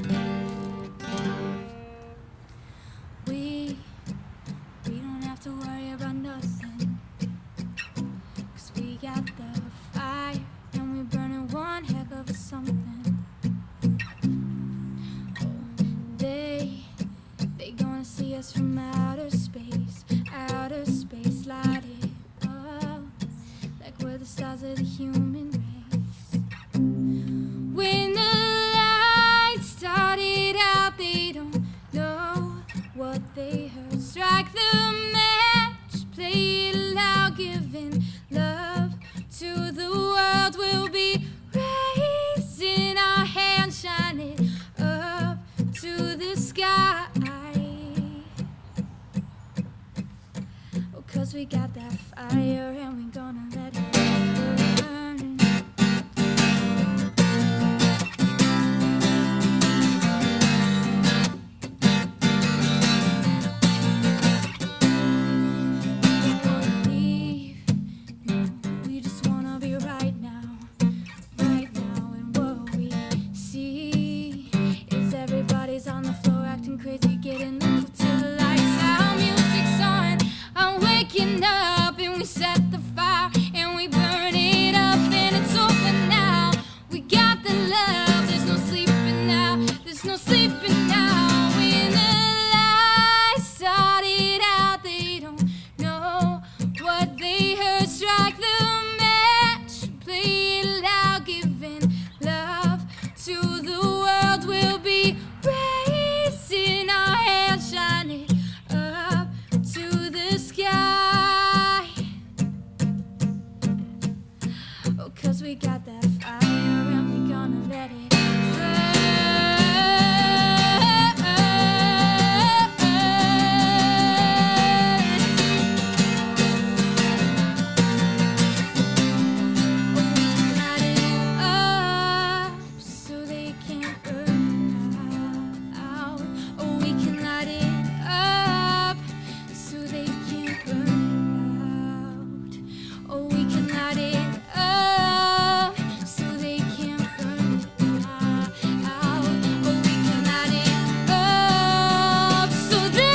We, we don't have to worry about nothing. Cause we got the fire and we're burning one heck of a something. Oh, they, they gonna see us from outer space, outer space, light it up. Like we're the stars of the human. we got that fire you know 独自。